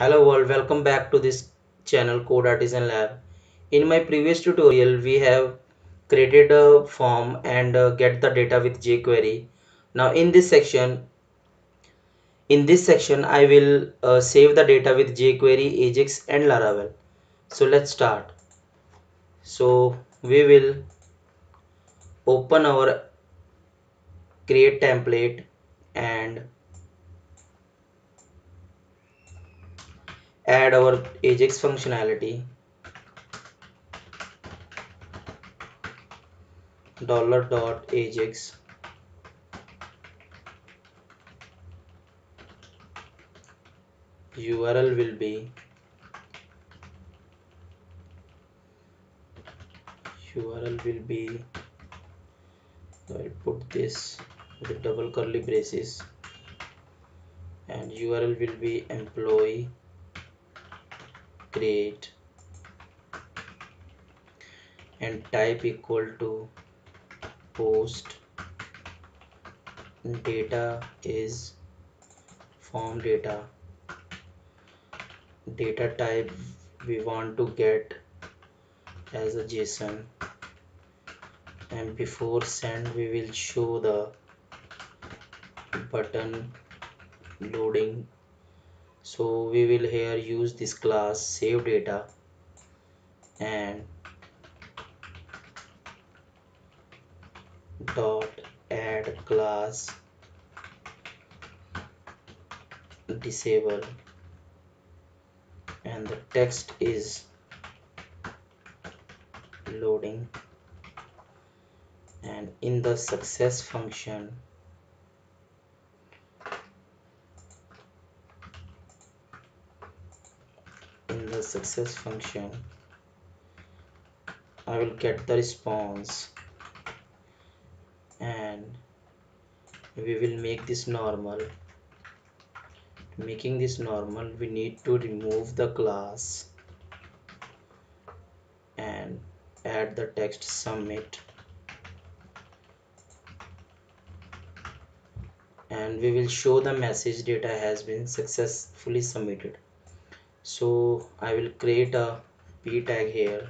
Hello world, welcome back to this channel Code Artisan Lab. In my previous tutorial, we have created a form and uh, get the data with jQuery. Now in this section, in this section, I will uh, save the data with jQuery, Ajax and Laravel. So let's start. So we will open our create template and add our Ajax functionality. Dollar dot Ajax. URL will be URL will be I'll put this with double curly braces. And URL will be employee create and type equal to post data is form data. Data type we want to get as a json. And before send we will show the button loading so we will here use this class save data and dot add class disable. And the text is loading. And in the success function in the success function. I will get the response. And we will make this normal. Making this normal we need to remove the class and add the text submit. And we will show the message data has been successfully submitted so I will create a p tag here.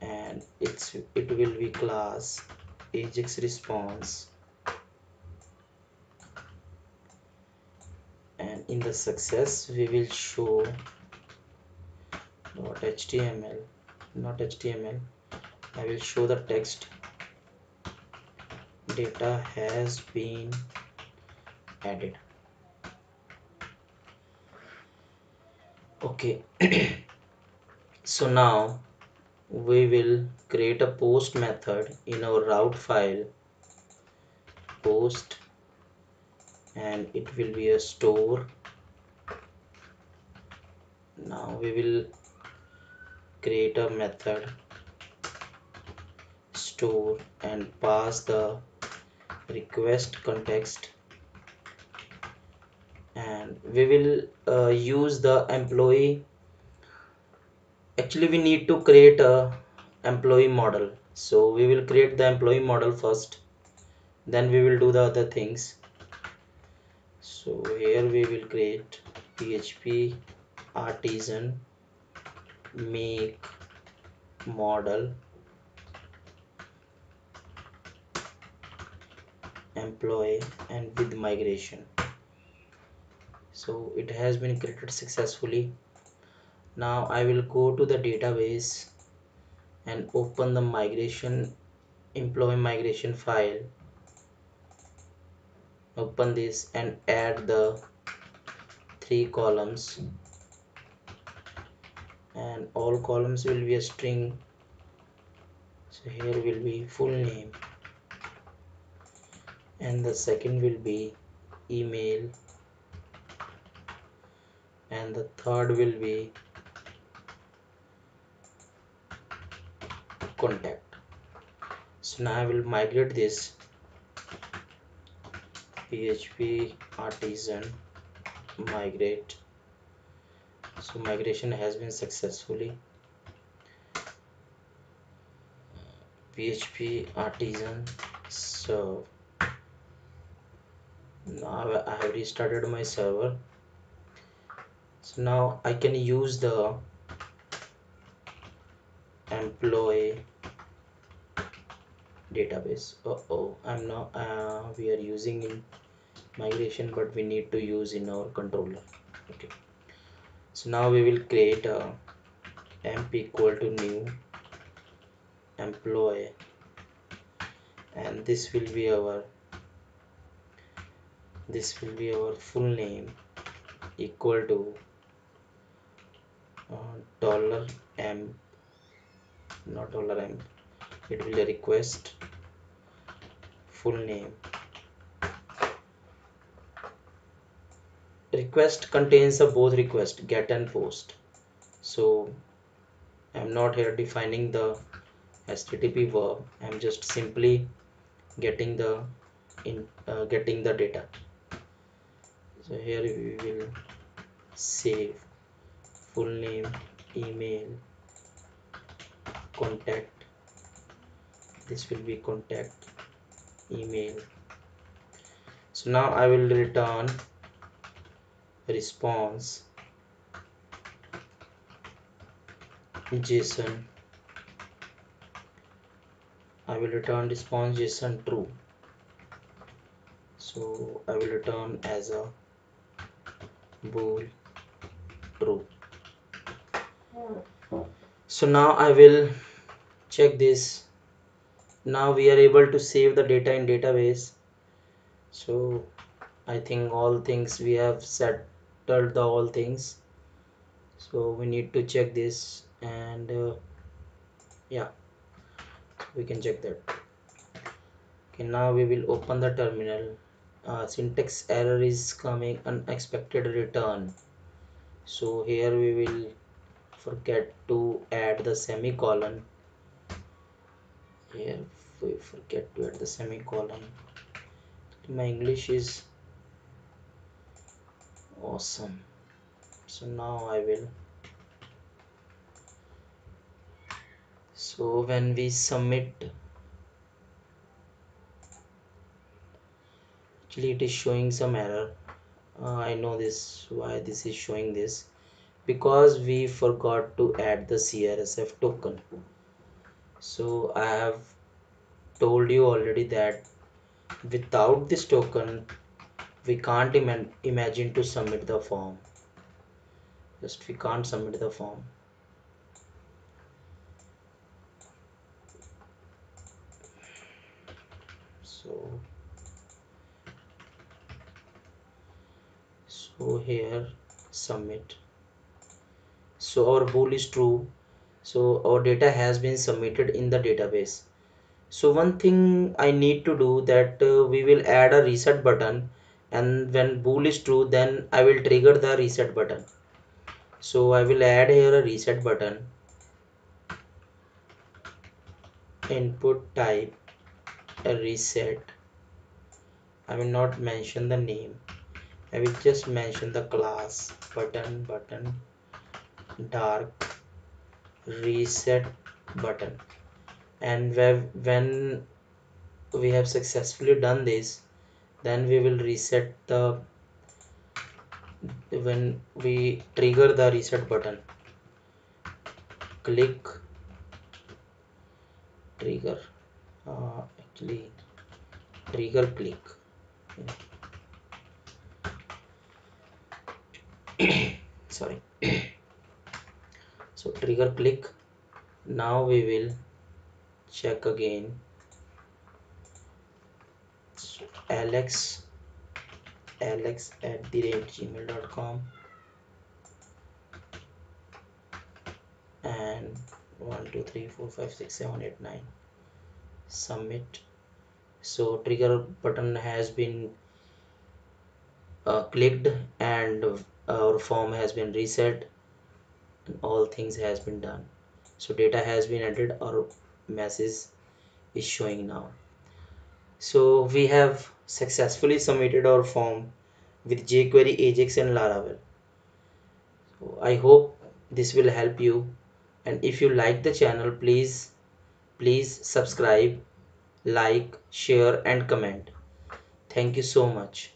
And it's it will be class ajax response. And in the success we will show not html not html I will show the text. Data has been added okay. So now we will create a post method in our route file. Post and it will be a store. Now we will create a method. Store and pass the request context and we will uh, use the employee. Actually we need to create a employee model. So we will create the employee model first. Then we will do the other things. So here we will create php artisan make model employee and with migration so it has been created successfully. Now I will go to the database and open the migration employee migration file. Open this and add the three columns. And all columns will be a string. So here will be full name. And the second will be email and the third will be contact. So now I will migrate this PHP artisan migrate. So migration has been successfully. PHP artisan so now I have restarted my server so now I can use the employee database. Uh oh I'm not uh, we are using in migration but we need to use in our controller. Okay. So now we will create a emp equal to new employee. And this will be our this will be our full name equal to dollar m not dollar m it will request full name. Request contains a both request get and post. So I'm not here defining the http verb I'm just simply getting the in uh, getting the data. So here we will save full name email contact. This will be contact email. So now I will return response. JSON. I will return response JSON true. So I will return as a bool true so now I will check this. Now we are able to save the data in database. So I think all things we have settled the all things. So we need to check this and uh, yeah we can check that. Okay now we will open the terminal. Uh, syntax error is coming unexpected return. So here we will forget to add the semicolon. Here we forget to add the semicolon. My English is awesome. So now I will. So when we submit actually it is showing some error. Uh, I know this why this is showing this because we forgot to add the CRSF token. So I have told you already that without this token we can't Im imagine to submit the form. Just we can't submit the form. So so here submit so our bool is true. So our data has been submitted in the database. So one thing I need to do that uh, we will add a reset button and when bool is true then I will trigger the reset button. So I will add here a reset button. Input type a reset. I will not mention the name. I will just mention the class button button dark reset button. And when we have successfully done this then we will reset the when we trigger the reset button. Click trigger. Uh, actually trigger click. Sorry so trigger click. Now we will check again. Alex alex at the rate gmail.com and 1 2 3 4 5 6 7 8 9 submit. So trigger button has been uh, clicked and our form has been reset all things has been done. So data has been added or message is showing now. So we have successfully submitted our form with jQuery Ajax and Laravel. So I hope this will help you. And if you like the channel please please subscribe like share and comment. Thank you so much